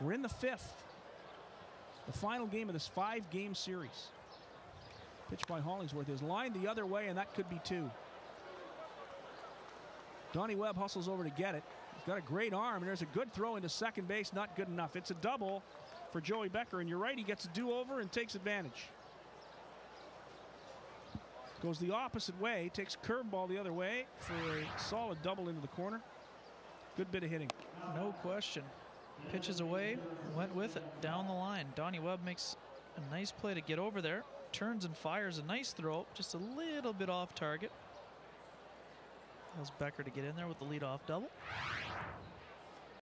We're in the fifth. The final game of this five game series. Pitch by Hollingsworth is lined the other way, and that could be two. Donnie Webb hustles over to get it. He's got a great arm, and there's a good throw into second base. Not good enough. It's a double for Joey Becker, and you're right, he gets a do over and takes advantage. Goes the opposite way, takes curveball the other way for a solid double into the corner. Good bit of hitting. No question. Pitches away, went with it down the line. Donnie Webb makes a nice play to get over there. Turns and fires a nice throw, just a little bit off target. Allows Becker to get in there with the leadoff double.